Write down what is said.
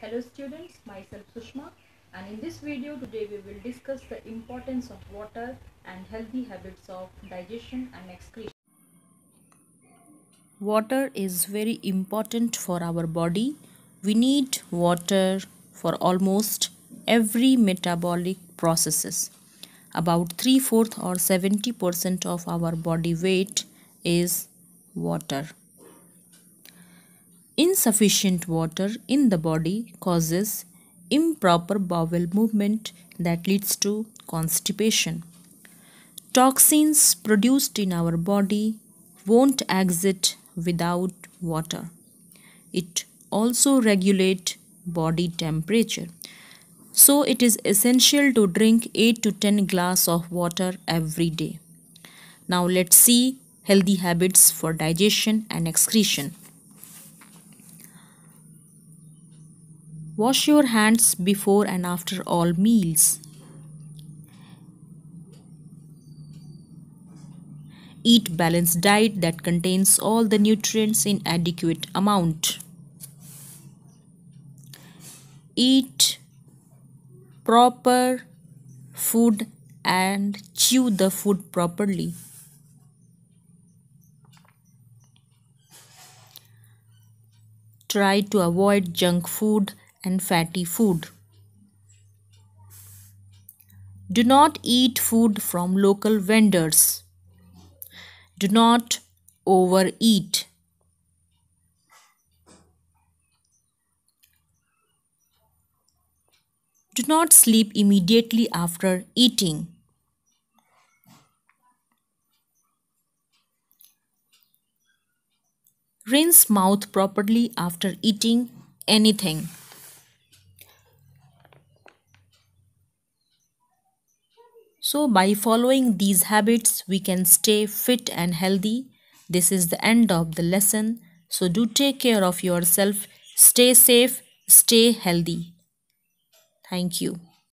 Hello students, myself Sushma and in this video today we will discuss the importance of water and healthy habits of digestion and excretion. Water is very important for our body. We need water for almost every metabolic processes. About 3 4th or 70% of our body weight is water. Insufficient water in the body causes improper bowel movement that leads to constipation. Toxins produced in our body won't exit without water. It also regulate body temperature. So it is essential to drink 8 to 10 glass of water every day. Now let's see healthy habits for digestion and excretion. Wash your hands before and after all meals. Eat balanced diet that contains all the nutrients in adequate amount. Eat proper food and chew the food properly. Try to avoid junk food and fatty food. Do not eat food from local vendors. Do not overeat. Do not sleep immediately after eating. Rinse mouth properly after eating anything. So by following these habits, we can stay fit and healthy. This is the end of the lesson. So do take care of yourself. Stay safe. Stay healthy. Thank you.